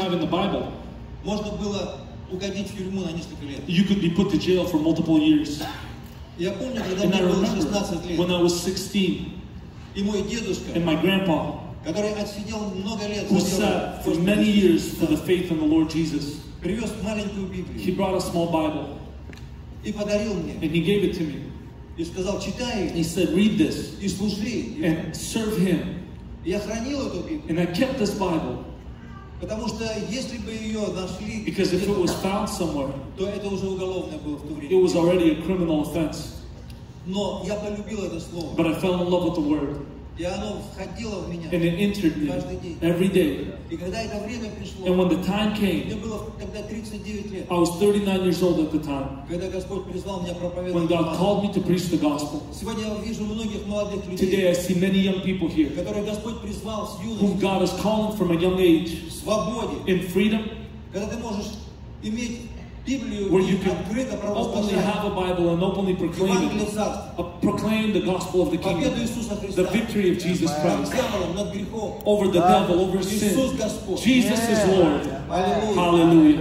have in the Bible, можно было угодить в тюрьму на несколько лет. you could be put to jail for multiple years. Я помню, когда And I мне было remember 16 лет, when I was 16 и мой дедушка, and my grandpa, который отсидел много лет, who за дело sat for Господа many years Иисуса for the faith in the Lord Jesus, привез маленькую he Библию brought a small Bible и подарил мне. and he gave it to me. И сказал, читай He said, Read this и служи. И and serve him. Я хранил эту Библию, And I kept this Bible потому что если бы ее нашли, because if it was где-то, found somewhere, то это уже уголовное было в то it время. was already a criminal offense. Но я полюбил это слово, But I fell in love with the Word и оно входило в меня. and it entered me каждый день. every day. И когда это время And пришло, when the time мне came, было тогда 39 лет, I was 39 years old at the time когда Господь призвал меня when проповедовать. God Евангелие. called me to preach the gospel. Сегодня я вижу многих молодых Today людей, I see many young people here которые Господь призвал с whom юности, God is calling from a young age в свободе, in freedom когда ты можешь иметь Библию where и you can открыто openly провозглашать the Bible and openly proclaim it, proclaim the gospel of the kingdom, the victory of Jesus Christ over the devil, over sin. Jesus is Lord. Hallelujah.